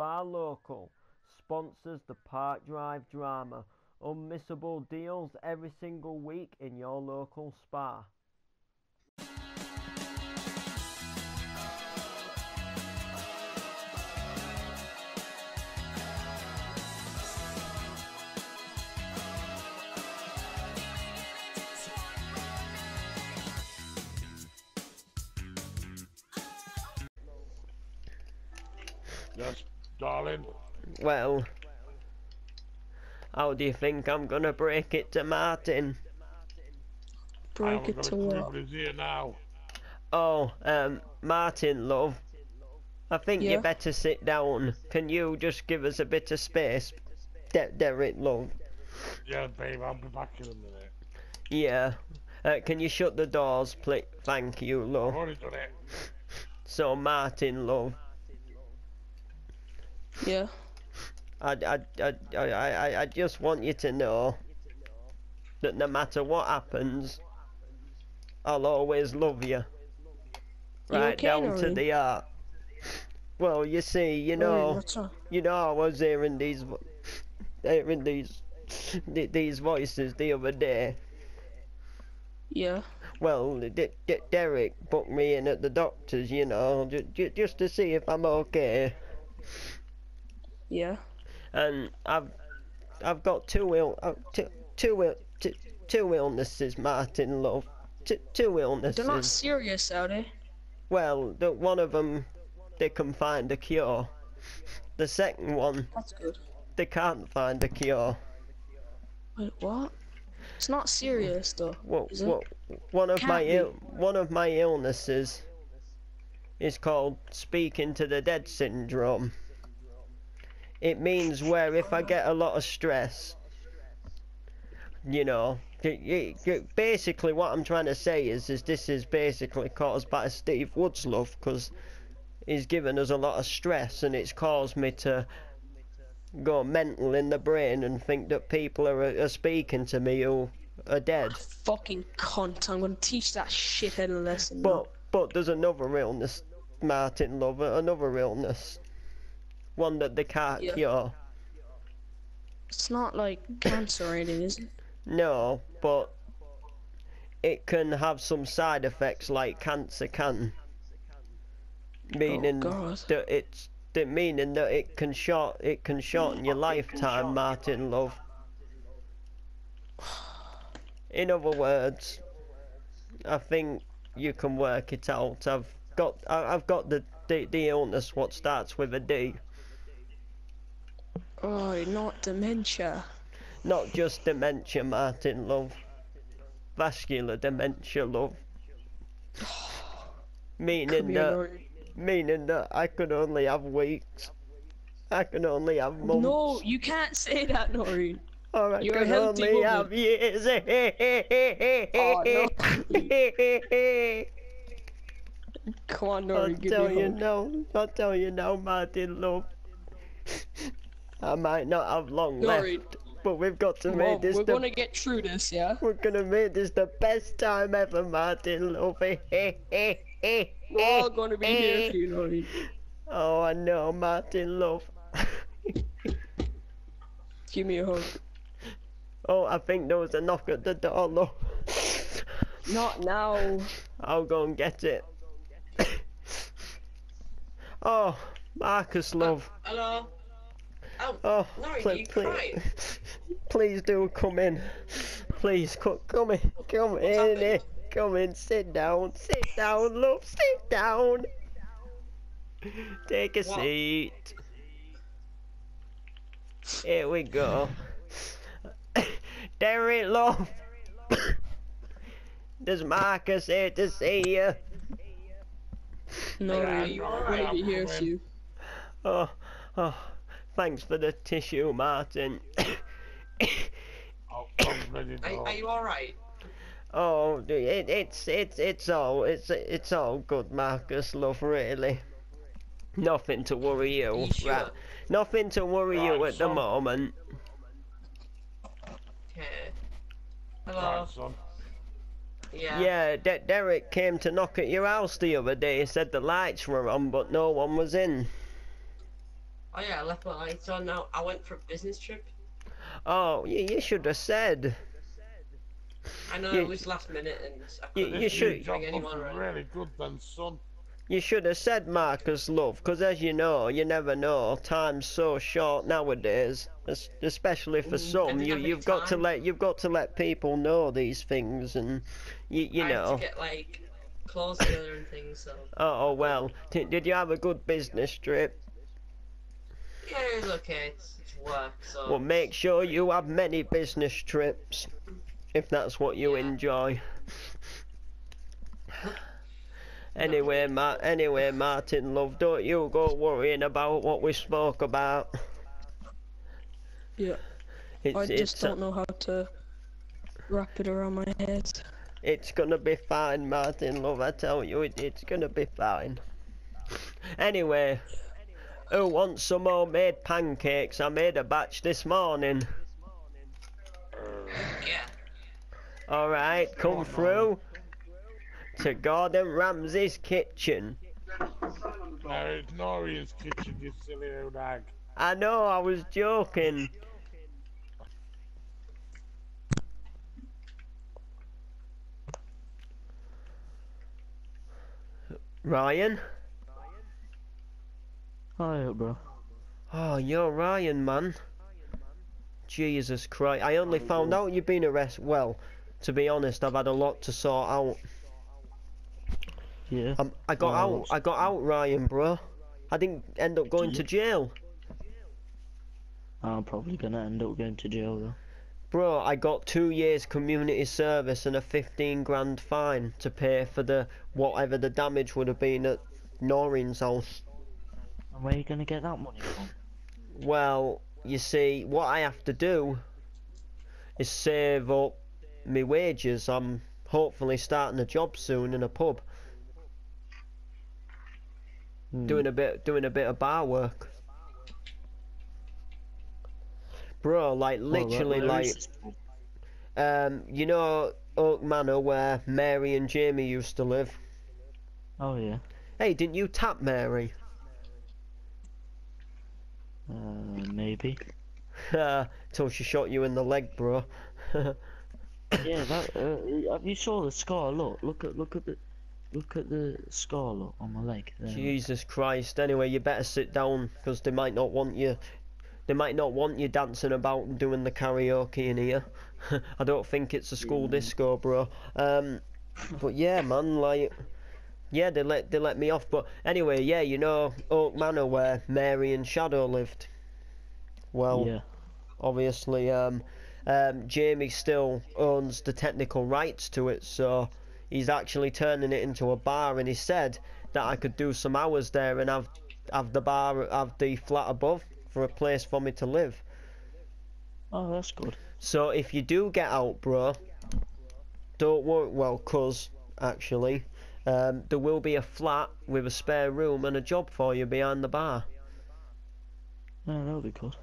Spa Local sponsors the Park Drive drama. Unmissable deals every single week in your local spa. How do you think I'm gonna break it to Martin? Break it to gonna what? creep in his ear now. Oh, um, Martin, love. I think you better sit down. Can you just give us a bit of space? De- Derek, love. Yeah, babe, I'll be back in a minute. Yeah. Uh, can you shut the doors, please? Thank you, I've love. already done it. So, Martin, love. Yeah. I, I, I, I, I, just want you to know that no matter what happens, I'll always love you. Right okay, down to the heart. Well, you see, you know, you know, I was hearing these, hearing these, these voices the other day. Yeah. Well, D- D- Derek booked me in at the doctor's, you know, j- j- just to see if I'm okay. Yeah. And I've I've got two ill uh, two two Ill, two, two illnesses, Martin love. Two, two illnesses. They're not serious, are they? Well, the, one of them they can find a cure. The second one That's good. they can't find a cure. Wait, what? It's not serious though. Well, Is it? well, one of my. Ill, one of my illnesses is called speaking to the dead syndrome. It means where if I get a lot of stress, you know, basically what I'm trying to say is, is this is basically caused by Steve Woods love because he's given us a lot of stress and it's caused me to go mental in the brain and think that people are, are speaking to me who are dead. Fucking cunt. I'm gonna teach that shithead a lesson. But but there's another illness, Martin love, another illness. One that they can't Yeah. cure. it's not like cancer or anything, is it? No, but it can have some side effects like cancer can. Meaning oh, God. that it's the meaning that it can short it can shorten your lifetime, Martin love. In other words, I think you can work it out. I've got I've got the, the the illness what starts with a D. Oh, not dementia. Not just dementia, Martin love. Vascular dementia, love. Meaning that Noreen. meaning that I could only have weeks. I can only have months. No, you can't say that, Noreen. or I you're can only woman. have years. oh, Come on, I'll give tell me you now. I'll tell you now, Martin love. I might not have long Noreen, left, but we've got to well, make this we're the gonna get through this, yeah? We're gonna make this the best time ever, Martin love. We're all gonna be here for you. Oh, I know, Martin love. Give me a hug. oh, I think there was a knock at the door, love. Not now. I'll go and get it. oh, Marcus, love. Uh, hello. Oh, Oh, no, pl- you please, please do come in. Please, co- come in, come in, happened? eh, come in, sit down, sit down, love, sit down. Take a What? seat. Here we go. Derry, love. There's Marcus here to see you. are Noreen, you we're alright? gonna be here for you. Oh, oh, thanks for the tissue, Martin. Oh, I'm ready to Are, are you alright? Oh, it, it's it's it's all it's it's all good, Marcus. Love, really. Nothing to worry you. you sure? Right. Nothing to worry you Right, at the moment. Okay. Hello. Right. Yeah. Yeah, De- Derek came to knock at your house the other day. He said the lights were on, but no one was in. Oh yeah, I left my lights on now. I went for a business trip. Oh, you, you should have said. I know You- it was last minute and I you- couldn't you This should- bring anyone around. really good then, son. You should have said Marcus Love, because as you know, you never know. Time's so short nowadays, especially for Mm, some. didn't You have any you've got to let you've got to let people know these things, and you you I had know. to get like clothes together and things. So Oh, oh well. T- did you have a good business trip? Yeah, it's okay. It's, it's work. So Well, make sure you have many business trips, if that's what you Yeah. enjoy. Anyway, Ma- anyway, Martin, love, don't you go worrying about what we spoke about. Yeah. It's, I just it's, don't know how to wrap it around my head. it's gonna be fine, Martin, love. I tell you, it, it's gonna be fine. Anyway, who wants some homemade pancakes? I made a batch this morning. yeah. Alright, come through to Gordon Ramsay's kitchen. No, it's Noreen's kitchen, you silly old hag. I know, I was joking. Ryan? Hi, bro. Oh, you're Ryan, man. Jesus Christ. I only found out you've been arrested. Well, to be honest, I've had a lot to sort out. Yeah. Um, I got out. what's- I got out, Ryan, bro. I didn't end up going to jail. I'm probably gonna end up going to jail though. Bro, I got two years community service and a 15 grand fine to pay for the whatever the damage would have been at Noreen's house. Where are you gonna get that money from? Well, you see, what I have to do is save up my wages. I'm hopefully starting a job soon in a pub, Hmm. doing a bit, doing a bit of bar work. Bro, like literally, like. is this pub? Um, you know Oak Manor where Mary and Jamie used to live? Oh yeah. Hey, didn't you tap Mary? Uh, maybe. Till she shot you in the leg, bro. Yeah, that. Uh, have you saw the scar? Look, look at, look at the, look at the scar. Look on my leg. There. Jesus Christ. Anyway, you better sit down because they might not want you. They might not want you dancing about and doing the karaoke in here. I don't think it's a school Yeah. disco, bro. Um, but yeah, man, like, yeah, they let they let me off. But anyway, yeah, you know Oak Manor where Mary and Shadow lived. Well, Yeah. obviously um, um, Jamie still owns the technical rights to it, so he's actually turning it into a bar. And he said that I could do some hours there and have have the bar, have the flat above for a place for me to live. Oh, that's good. So if you do get out, bro, don't worry. Well, cause actually, um, there will be a flat with a spare room and a job for you behind the bar. Yeah, that'll be good.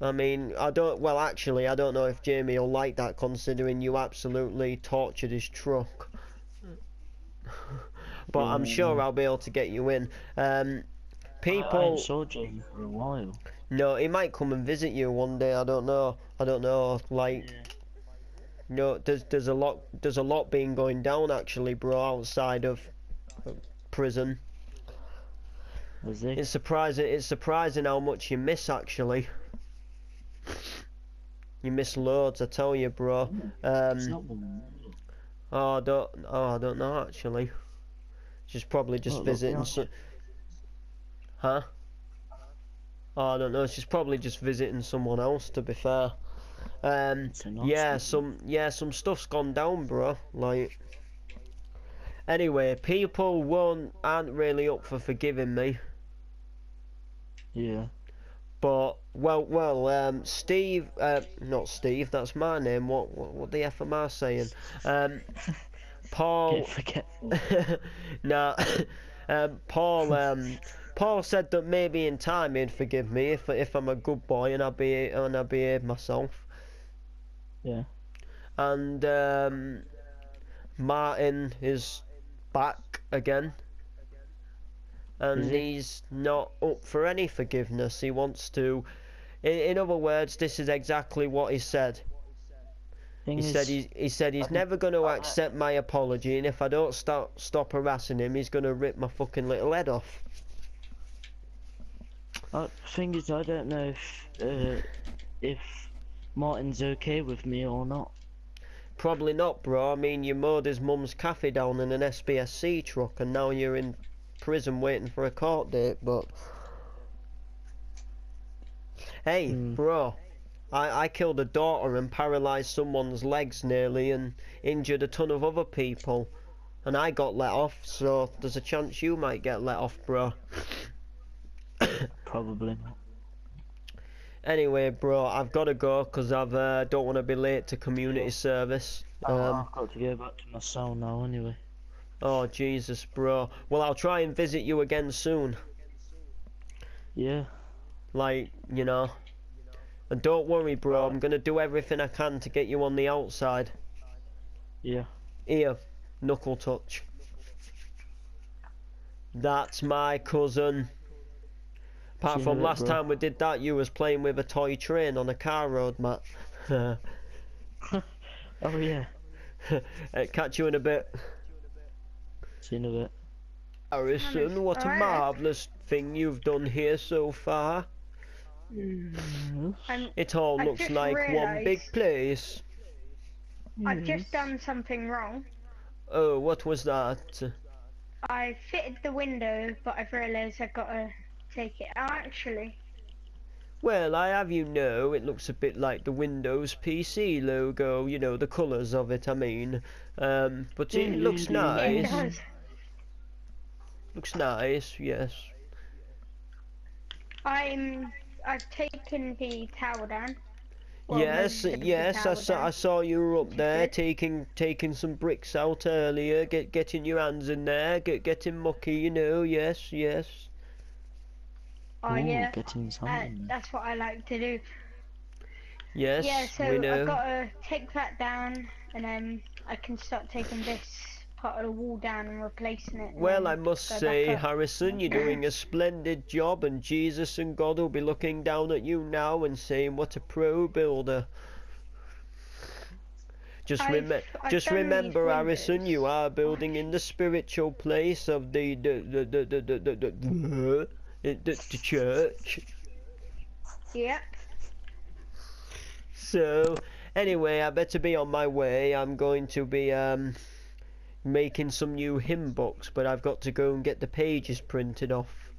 I mean, I don't. Well, actually, I don't know if Jamie will like that, considering you absolutely tortured his truck. but I'm sure I'll be able to get you in. Um, I people, haven't saw Jamie for a while. no, he might come and visit you one day. I don't know. I don't know. Like, no, there's there's a lot there's a lot being going down actually, bro, outside of prison. Was he? It's surprising. It's surprising how much you miss actually. You miss loads, I tell you, bro. Um, oh, I don't. Oh, I don't know actually. She's probably just Oh, visiting. So- huh? Oh, I don't know. She's probably just visiting someone else. To be fair. Um, It's a nice yeah, some yeah, some stuff's gone down, bro. Like. Anyway, people won't aren't really up for forgiving me. Yeah. But well, well, um, Steve, uh, not Steve, that's my name. What, what, what the f am I saying? Um, Paul, nah, um, Paul, um, Paul said that maybe in time he'd forgive me if if I'm a good boy and I be and I behave myself. Yeah. And um, Martin is back again. and he? he's not up for any forgiveness. He wants to. In, in other words, this is exactly what he said. Thing He is, said he, he said he's I never going to accept my apology, and if I don't stop stop harassing him, he's going to rip my fucking little head off. uh, thing is, I don't know if uh, if Martin's okay with me or not. Probably not, bro. I mean, you mowed his mum's cafe down in an SBSC truck, and now you're in prison waiting for a court date. But hey, Hmm. bro, I I killed a daughter and paralysed someone's legs nearly, and injured a ton of other people, and I got let off. So there's a chance you might get let off, bro. Probably not. Anyway, bro, I've got to go because I've uh, don't want to be late to community service. Oh, Um, I've got to go back to my cell now anyway. oh Jesus, bro. Well, I'll try and visit you again soon. Yeah. Like, you know. And don't worry, bro. I'm gonna do everything I can to get you on the outside. Yeah. Here, knuckle touch. That's my cousin. Apart Seen from it, last bro. time we did that, you was playing with a toy train on a car road, Matt. Oh yeah. Catch you in a bit. See you in a bit. Harrison, what a Alright. marvellous thing you've done here so far. Mm-hmm. I'm, It all I looks like one big place. I've just done something wrong. Oh, what was that? I fitted the window, but I've realised I've got to take it out actually. Well, I have you know, it looks a bit like the Windows PC logo, you know, the colours of it, I mean. Um, but it looks It nice. Looks nice, yes. I'm. I've taken the tower down. Well, yes, most of the yes, I saw, I saw you were up there taking taking some bricks out earlier, get getting your hands in there, get getting mucky, you know, yes, yes. Oh Ooh, yeah, getting uh, something. that's what I like to do. Yes, yeah, so we know. I've got to take that down, and then I can start taking this part of the wall down and replacing it. and Well, I must say. Harrison, you're doing a splendid job, and Jesus and God will be looking down at you now and saying, "What a pro builder." Just, I've- rem- I've just remember, Harrison, you are building in the spiritual place of the the the the the the, the, the, the, the, the church. Yep. So, anyway, I better be on my way. I'm going to be um making some new hymn books, but I've got to go and get the pages printed off.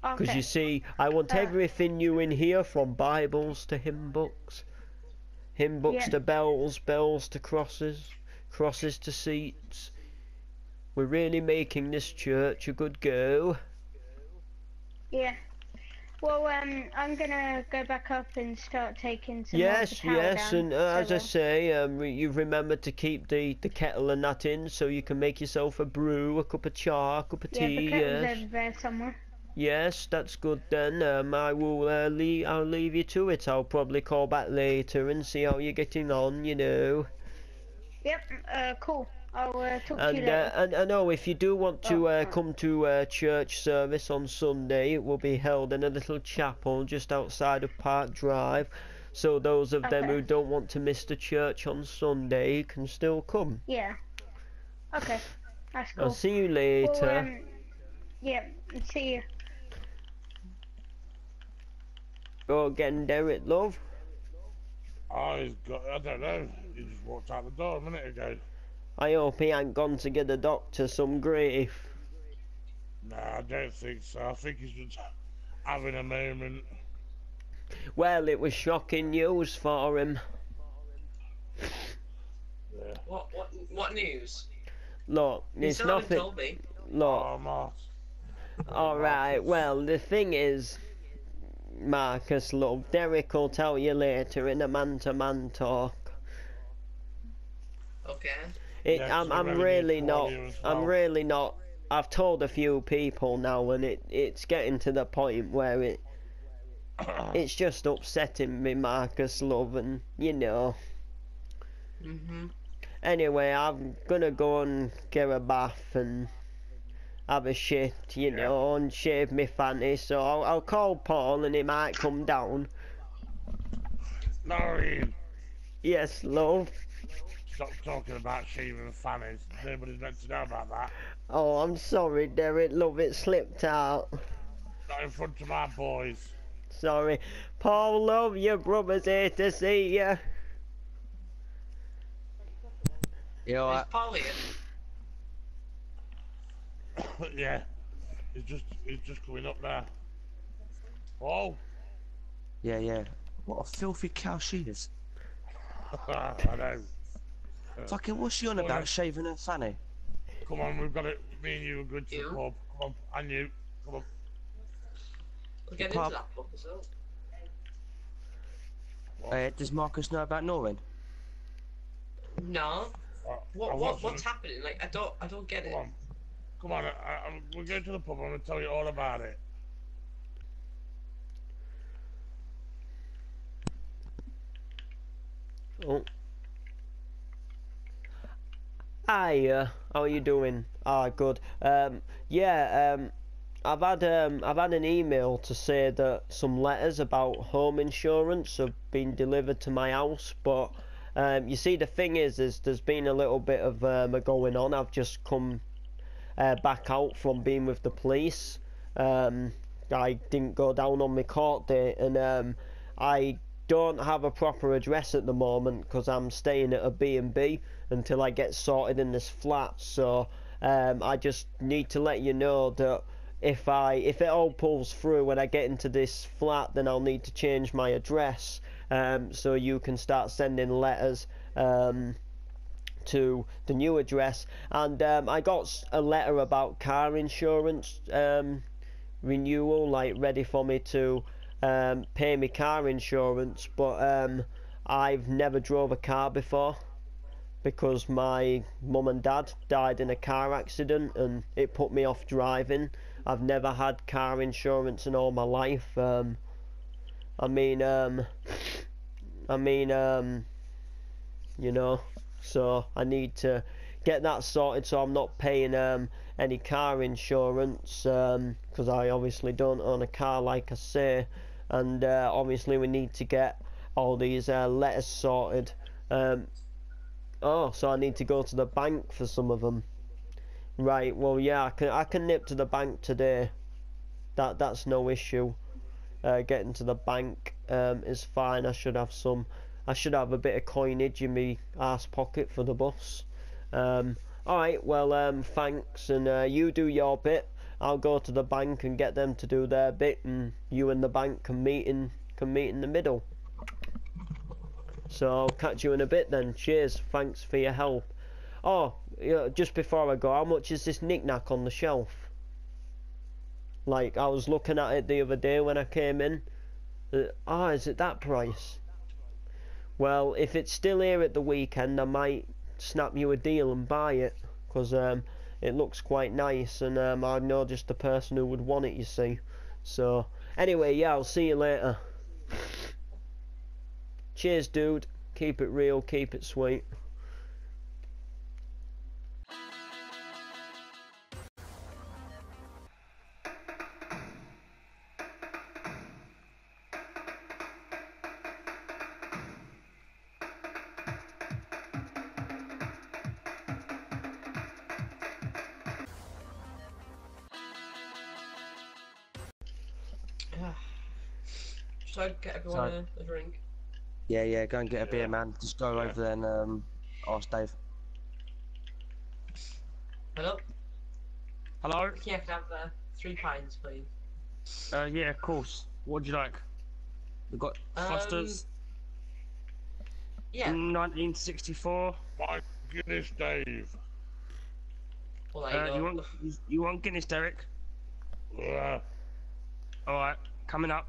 Because Okay. you see, I want Uh. everything new in here from Bibles to hymn books, hymn books to bells, bells to crosses, crosses to seats. We're really making this church a good go. Yeah. Well, um, I'm gonna go back up and start taking some more of the yes, yes, and uh, as so, I uh, say, um, re- you've remembered to keep the, the kettle and that in so you can make yourself a brew, a cup of cha, a cup of yeah, tea, the kettle's yes. over there somewhere. Yes, that's good then. Um, I will uh, leave. I'll leave you to it. I'll probably call back later and see how you're getting on. You know. Yep. Uh, cool. I'll uh, talk to you And later. uh, and I know if you do want to Oh, uh, alright. come to uh, church service on Sunday, it will be held in a little chapel just outside of Park Drive. So those of them who don't want to miss the church on Sunday can still come. Yeah. Okay. That's cool. I'll see you later. Well, um, yeah. See you. Go again, Derek, love. Oh, he's got, I don't know. He just walked out the door a minute ago. I hope he ain't gone to get the doctor some grief. No, I don't think so. I think he's just having a moment. Well, it was shocking news for him. Yeah. What what what news? Look, You it's haven't nothing. told me. Look, Oh, Mark. alright, well, the thing is, Marcus, love, Derek will tell you later in a man to man talk. Okay. It, I'm, I'm really really not, audio as I'm really not, I've told a few people now and it, it's getting to the point where it, it's just upsetting me, Marcus, love, and, you know. Mhm. Anyway, I'm gonna go and get a bath and have a shit, you Yeah. know, and shave me fanny. So I'll, I'll call Paul and he might come down. Noreen, Yes, love. Stop talking about shaving fannies. Nobody's meant to know about that. Oh, I'm sorry, Derek. Love, it slipped out. Not in front of my boys. Sorry. Paul, love, your brother's here to see you. You Is alright? Paul here? yeah. He's just he's just coming up there. Oh, Yeah, yeah. What a filthy cow she is. I know. Fucking what's she on yeah. about shaving her fanny? Come on, we've got it. Me and you are good to the You? pub. Come on, and you. Come on. We'll get Pub. into that book as well. Uh, does Marcus know about Noreen? No. Uh, What what what's some- happening? Like I don't I don't get it. Come on. Come on, I, I, we're going to the pub. I'm going to tell you all about it. Oh. Hi, uh, how are you doing? Ah, good. Um, yeah, um, I've had um, I've had an email to say that some letters about home insurance have been delivered to my house, but um, you see, the thing is, is there's been a little bit of um, going on. I've just come uh, back out from being with the police. Um, I didn't go down on my court date, and um, I don't have a proper address at the moment because I'm staying at a B&B until I get sorted in this flat. So um, I just need to let you know that if I if it all pulls through when I get into this flat, then I'll need to change my address. Um, so you can start sending letters. Um, to the new address and um, I got a letter about car insurance um, renewal like ready for me to um, pay me car insurance but I've never drove a car before because my mum and dad died in a car accident and it put me off driving. I've never had car insurance in all my life. Um, I mean um, I mean um, you know so I need to get that sorted so I'm not paying um, any car insurance because I obviously don't own a car like I say. And uh, obviously we need to get all these uh, letters sorted. Um, oh so I need to go to the bank for some of them right well yeah I can I can nip to the bank today that that's no issue uh, getting to the bank um, is fine I should have some I should have a bit of coinage in my ass pocket for the bus. Um, Alright, well, um, thanks, and uh, you do your bit. I'll go to the bank and get them to do their bit, and you and the bank can meet in can meet in the middle. So I'll catch you in a bit then. Cheers, thanks for your help. Oh, just before I go, how much is this knick-knack on the shelf? Like, I was looking at it the other day when I came in. Uh, Ah, is it that price? Well, if it's still here at the weekend, I might snap you a deal and buy it, because um, it looks quite nice, and um, I know just the person who would want it, you see. So, anyway, yeah, I'll see you later. Cheers, dude. Keep it real, keep it sweet. Yeah, yeah, go and get a beer, man. Just go over there and um, ask Dave. Hello? Hello? Yeah, I could have uh, three pints, please. Uh, yeah, of course. What'd you like? We've got Foster's? Yeah. 1964. My goodness, Dave. Well, Uh, you want you, you want Guinness, Derek? Yeah. All right, coming up.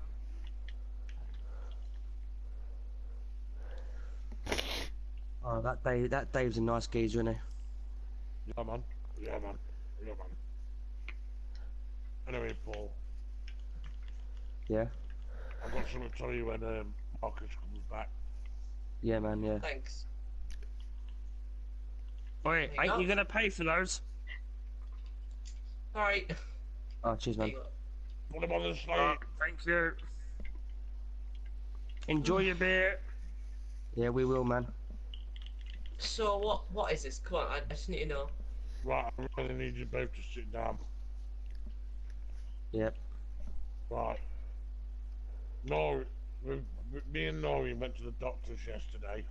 Oh, that Dave, that Dave's a nice geezer, isn't he? Yeah, man. Yeah, man. Yeah, man. Anyway, Paul, Yeah, I've got something to tell you when um, Marcus comes back. yeah, man, yeah. Thanks. Wait, you ain't you gonna pay for those? Alright. Oh, cheers, man. you go. Put him on the slate. Uh, thank you. Enjoy your beer. Yeah, we will, man. So what? What is this? Come on, I, I just need to know. Right, I really need you both to sit down. Yep. Right. Nori, we, we- me and Nori went to the doctor's yesterday,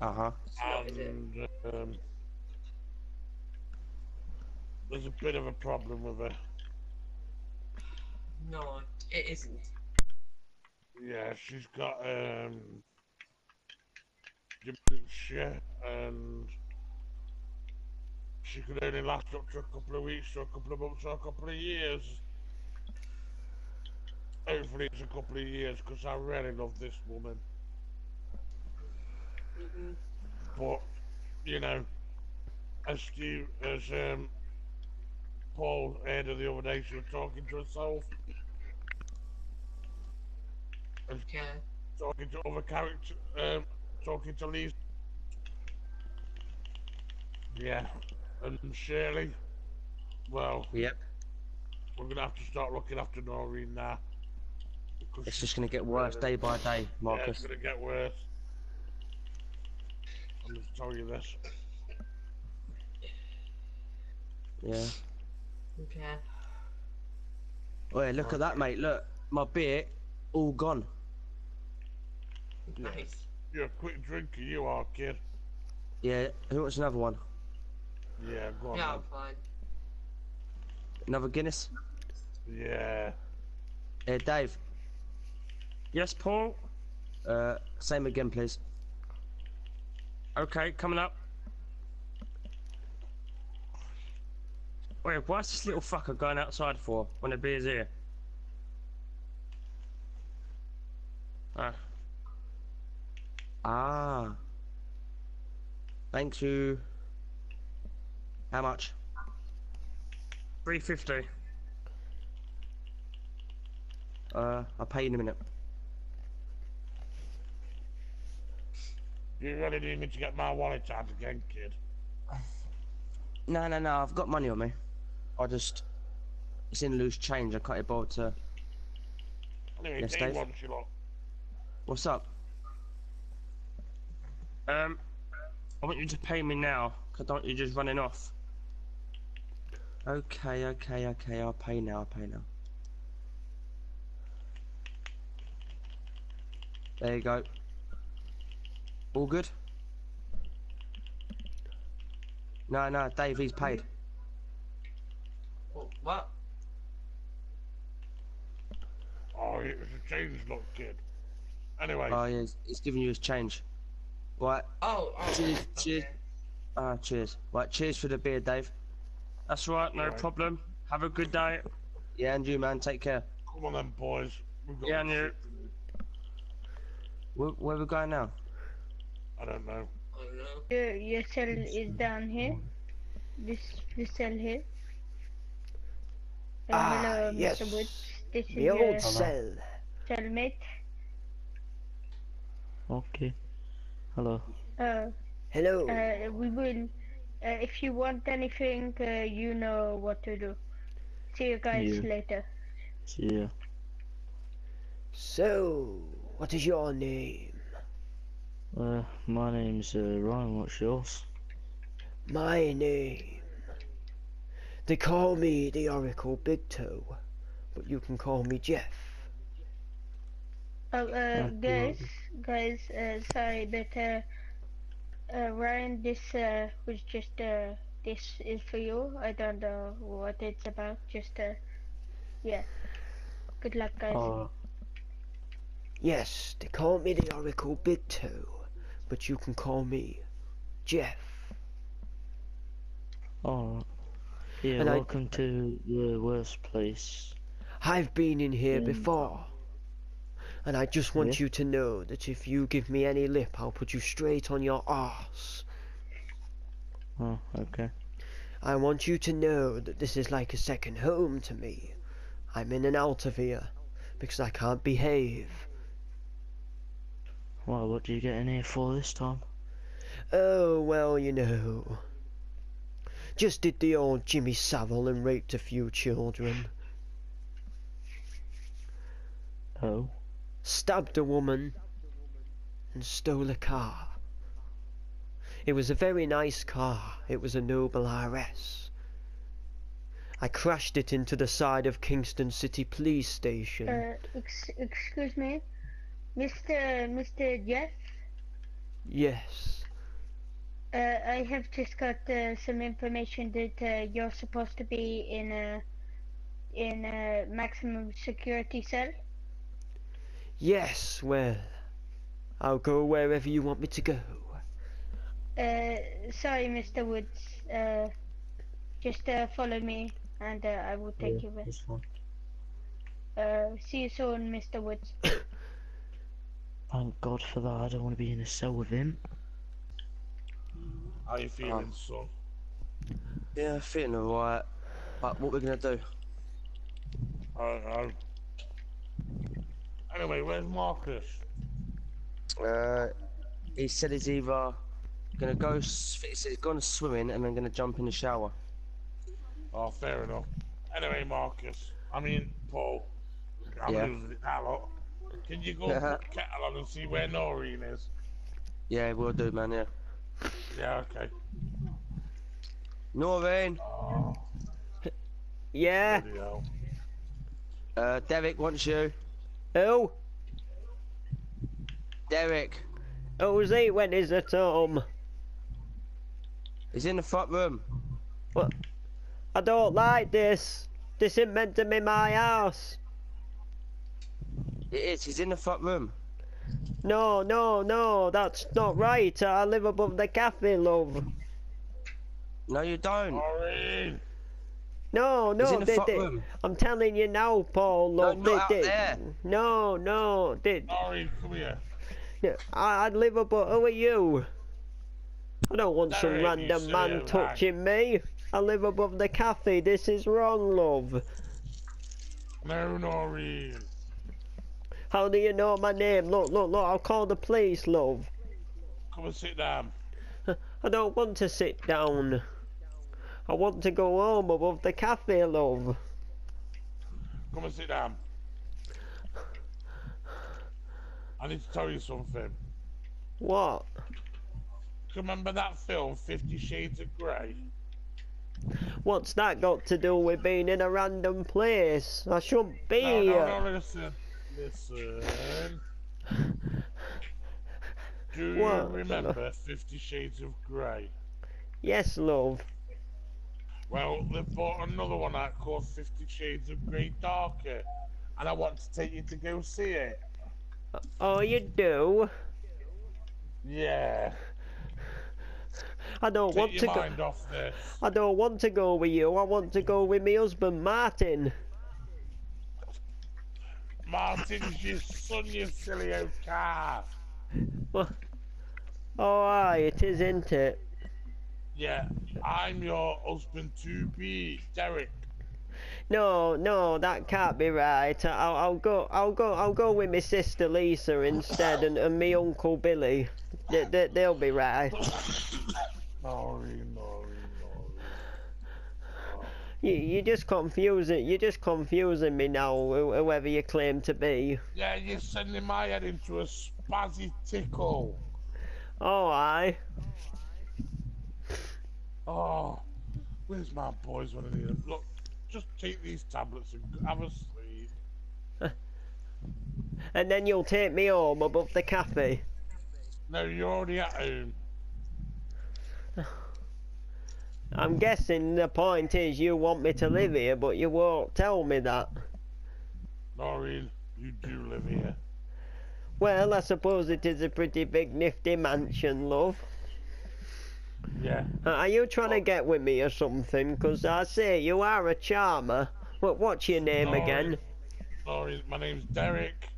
Uh huh. So what is it? and um, there's a bit of a problem with her. No, it isn't. Yeah, she's got um dementia and she could only last up to a couple of weeks or a couple of months or a couple of years. Hopefully it's a couple of years because I really love this woman. Mhm. But, you know, as Steve, as um, Paul heard of the other day, she was talking to herself, Okay. talking to other character, um, talking to Lisa. Yeah, and Shirley. Well, Yep. we're gonna have to start looking after Noreen now. because It's just gonna get worse really- day by day, Marcus. Yeah, it's gonna get worse. I'm just tell you this. Yeah. Okay. Oh yeah, look at that, mate. Look, my beer, all gone. Nice. You're a quick drinker, you are, kid. Yeah. Who wants another one? Yeah, go on. Yeah. I'm fine. Another Guinness? Yeah. Hey, Dave. Yes, Paul. Uh, same again, please. Okay, coming up. Wait, why's this little fucker going outside for when the beer's here? Ah, Ah. Thank you. How much? 350. Uh, I'll pay you in a minute. You really need me to get my wallet out again, kid. No, no, no. I've got money on me. I just, it's in loose change. I can't be bothered to. Anyway, Yes, Dave Dave? wants you lot. What's up? Um, I want you to pay me now, cause don't you just running off. Okay, okay, okay. I'll pay now. I'll pay now. There you go. All good? No, no, Dave, he's paid. Well, what? Oh, it was a change look, kid. Anyway, Oh, yeah, he's, he's giving you his change. Right, Oh, oh. Cheers, okay. cheers. ah, cheers. Right, cheers for the beer, Dave. That's right, no Alright. problem. Have a good day. Yeah, and you, man, take care. come on then, boys. Got Yeah, and you. shit. Where, where we going now? I don't know. I don't know. Your, your cell is down here. This this cell here. Uh, Ah, hello, yes. Mr. Woods. This is The your old cell. cellmate. Okay. Hello. Uh, Hello. uh, we will. Uh, if you want anything, uh, you know what to do. See you guys Yeah. later. See ya. So, what is your name? Uh, my name's uh, Ryan. What's yours? My name. They call me the Oracle Big Toe, but you can call me Jeff. Oh, uh, Yeah, guys, guys, uh, sorry, but uh, uh, Ryan, this uh, was just uh, this is for you. I don't know what it's about. Just uh, yeah. Good luck, guys. Oh, Yes, they call me the Oracle Big Toe, but you can call me Jeff. Oh, Yeah, And I- welcome to the worst place. I've been in here Yeah. before. And I just want Yeah? you to know that if you give me any lip, I'll put you straight on your arse. Oh, okay. I want you to know that this is like a second home to me. I'm in and out of here because I can't behave. Well, what do you get in here for this time? Oh, well, you know. Just did the old Jimmy Savile and raped a few children. Oh. Stabbed a woman and stole a car. It was a very nice car. It was a Noble RS. I crashed it into the side of Kingston City Police Station. Uh, ex- excuse me, Mr. Mr. Jeff. yes. Uh, I have just got uh, some information that uh, you're supposed to be in a in a maximum security cell. Yes, well, I'll go wherever you want me to go. Uh, sorry, Mr. Woods. Uh, just uh, follow me, and uh, I will take you with. This one. Uh, see you soon, Mr. Woods. Thank God for that. I don't want to be in a cell with him. How you feeling, son? Yeah, feeling alright. But what we're gonna do? I don't know. Anyway, where's Marcus? Uh, he said he's either gonna go. s- He said he's gone swimming and then gonna jump in the shower. Oh, fair enough. Anyway, Marcus. I mean, Paul. I'm Yeah. losing it now, look. Can you go Yeah. put the kettle on and see where Noreen is? Yeah, we'll do, man. Yeah. Yeah, okay. Noreen, Oh, Yeah? uh, Derek wants you. Who? Derek, oh, Who's he when he's at home? he's in the front room. What? I don't like this. This isn't meant to be my house. It is. He's in the front room. No, no, no, that's not right. I live above the cafe, love. No, you don't. Noreen! No, no, in the they- they- room. I'm telling you now, Paul, No, love. not they- out they- there. No, no, they- Noreen, come here. I, I'd live above. Uh, who are you? I don't want some random man rag. touching me. I live above the cafe. This is wrong, love. No, Noreen. How do you know my name? Look, look, look. I'll call the police, love. Come and sit down. I don't want to sit down. I want to go home above the cafe, love. Come and sit down. I need to tell you something. What? Remember that film, Fifty Shades of Grey? What's that got to do with being in a random place? I shouldn't be No, here. no, no, listen. Listen. Do you What? remember Fifty Shades of Grey? Yes, love. Well, they've bought another one out called Fifty Shades of Grey Darker. And I want to take you to go see it. Oh, oh you do? Yeah. I don't Take want to go. mind off this. I don't want to go with you. I want to go with my husband, Martin. Martin's your son, you silly old car. Oh, aye, it is, isn't it? Yeah, I'm your husband to be, Derek. No, no, that can't be right. I'll, I'll go. I'll go. I'll go with my sister Lisa instead, and, and me uncle Billy. They, they, they'll be right. Noreen, Noreen. You, you're just confusing. You're just confusing me now. Whoever you claim to be. Yeah, you're sending my head into a spazzy tickle. Oh, aye. Oh, where's my boys when I need them? Look, just take these tablets and have a sleep. And then you'll take me home above the cafe. No, you're already at home. I'm guessing the point is you want me to live here, but you won't tell me that. Noreen, you do live here. Well, I suppose it is a pretty big, nifty mansion, love. Yeah. Uh, Are you trying to get with me or something? 'Cause I say you are a charmer. What, what's your name Sorry. again? Noreen, my name's Derek.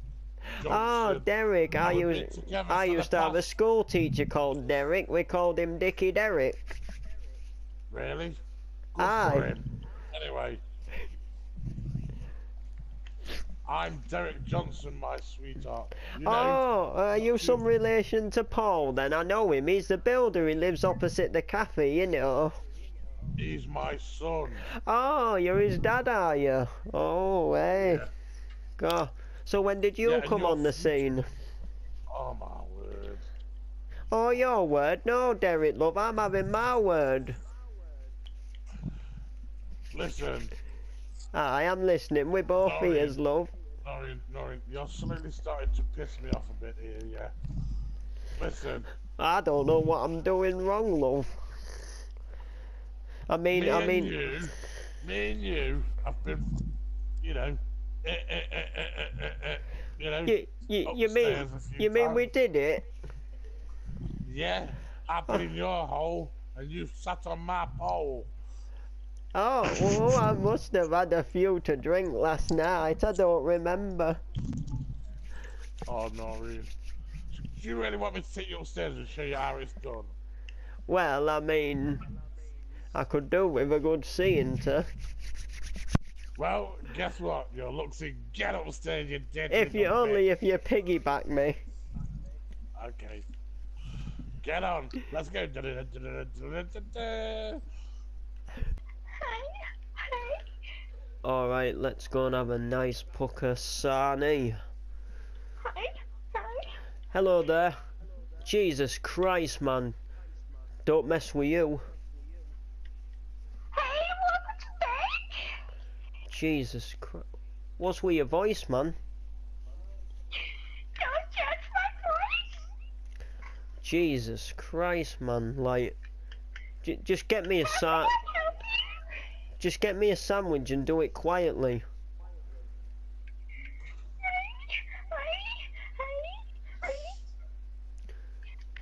Oh, Johnson. Derek. I used, I used to have a school teacher called Derek. We called him Dicky Derrick. Really? Good Aye. Anyway. I'm Derek Johnson, my sweetheart. You know, Oh, are you some relation to Paul then? I know him. He's the builder. He lives opposite the cafe, you know. He's my son. Oh, you're his dad, are you? Oh, hey. Yeah. God. So when did you Yeah, come on the scene? Oh my word. Oh, your word? No, Derek, love, I'm having my word. Listen, Ah, I am listening. We both Sorry. ears, love. Noreen, Noreen, you're slowly starting to piss me off a bit here, yeah? Listen, I don't know what I'm doing wrong, love. I mean, me I and mean, you, me and you have been, you know, eh, eh, eh, eh, eh, eh, eh, you know, you, you, you mean, upstairs a few you mean we did it? yeah, I've been in your hole and you've sat on my pole. Oh, well, I must have had a few to drink last night. I don't remember. Oh, Noreen. Do you really want me to take you upstairs and show you how it's done? Well, I mean, I could do with a good seeing to. Well, guess what? Your Luxy, get upstairs, you dead If you only if you piggyback me. Okay. Get on. Let's go. Da-da-da-da-da-da-da-da. All right, let's go and have a nice pucker sarnie. Hello there. Jesus Christ, man. Don't mess with you. Hey, what's that? Jesus Christ. What's with your voice, man? Don't judge my voice. Jesus Christ, man. Like, just get me a sa- Just get me a sandwich and do it quietly.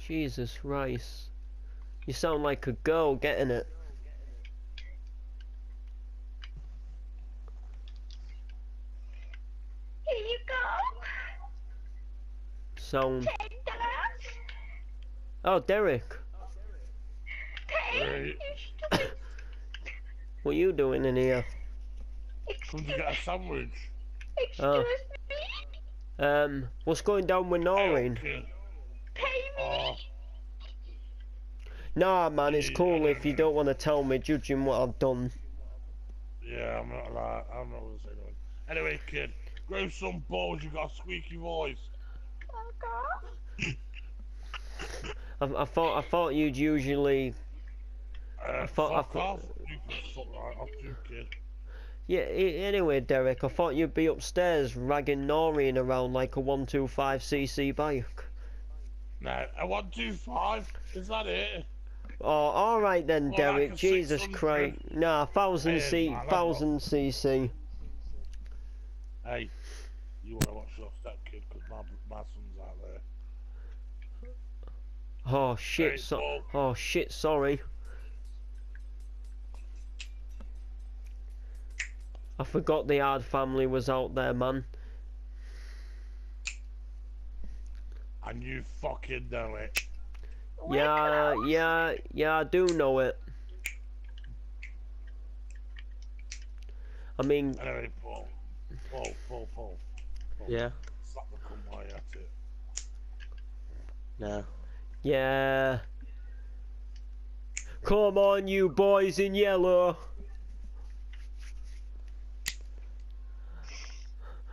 Jesus Christ. You sound like a girl getting it. Here you go. Sound. Oh, Derek. Pay. Right. You stupid. What you doing in here? Come to get a sandwich. Excuse Oh. me. Um, what's going down with Noreen? Okay. Pay me. Oh, Nah, man, it's cool if you don't want to tell me, judging what I've done. yeah, I'm not allowed. I'm not gonna say nothing. Anyway, kid, grow some balls. You got a squeaky voice. I, I thought I thought you'd usually. Uh, thought- I thought- off. You can fuck right off, you kid. Yeah. Anyway, Derek, I thought you'd be upstairs ragging Noreen around like a 125cc bike. No, a one, two, five. Is that it? Oh, all right then, Well, Derek. a Jesus 600. Christ. Nah, thousand Hey, c, man, thousand cc. Hey, you wanna watch your step, kid? Cause my my son's out there. Oh shit. So, oh shit. Sorry. I forgot the Hard family was out there, man. And you fucking know it. Yeah, yeah, yeah, I do know it. I mean, Anyway, Paul. Paul, Paul, Paul. Paul. Yeah. Slap the cum while you're at it. No. yeah. Come on, you boys in yellow.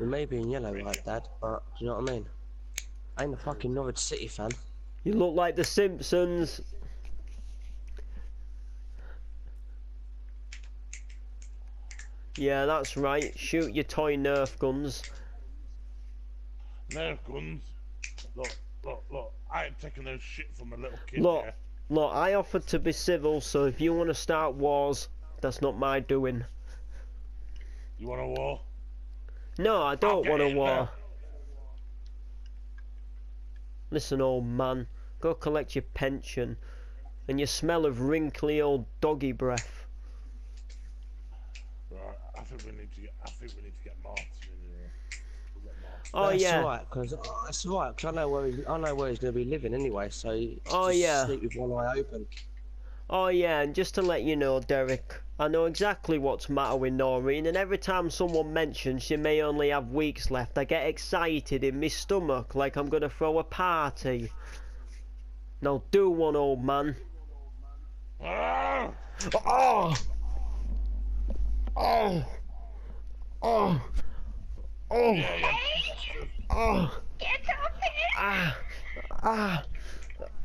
We may be in yellow, like Dad? But do you know what I mean? I ain't a fucking Norwich City fan. You look like the Simpsons. Yeah, that's right. Shoot your toy Nerf guns. Nerf guns. Look, look, look. I ain't taking no shit from a little kid Look. here. Look, I offered to be civil, so if you want to start wars, that's not my doing. You want a war? No, I don't want a war. Listen, old man, go collect your pension and your smell of wrinkly old doggy breath. Right. I think we need to get. I think we need to get Martin in here. We'll. Oh that's yeah, alright, because oh, that's alright, 'cause I know where he, I know where he's gonna be living anyway. So Oh, just yeah. sleep with one eye open. Oh yeah, and just to let you know, Derek, I know exactly what's matter with Noreen, and every time someone mentions she may only have weeks left, I get excited in my stomach like I'm gonna throw a party. Now do one, old man. Ah! Oh! Oh! Oh! Oh! Oh! Get it! Ah! Ah!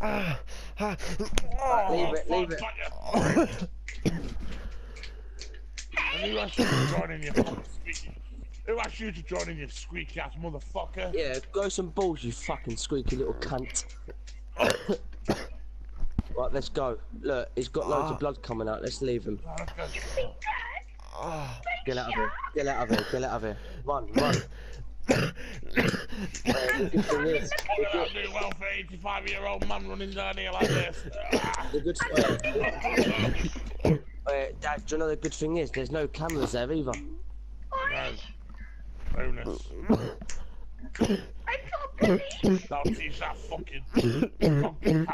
Ah! Ah! Right, leave it, leave it. And who asked you to join in, you fucking squeaky? Who asked you to join in, you squeaky ass motherfucker? Yeah, grow some balls, you fucking squeaky little cunt. right, let's go. Look, he's got loads of blood coming out. Let's leave him. Ah, let's go. Ah! Get out of here. Get out of here. Get out of here. Run, run. The good thing is, the I'm good, doing well for 85 year old man running down here like this. The good uh, uh, Dad, do you know the good thing is? There's no cameras there either. No. Bonus. I thought police! That'll teach that fucking fucking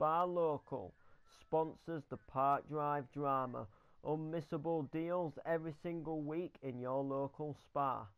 Spar Local sponsors the Park Drive drama. Unmissable deals every single week in your local Spar.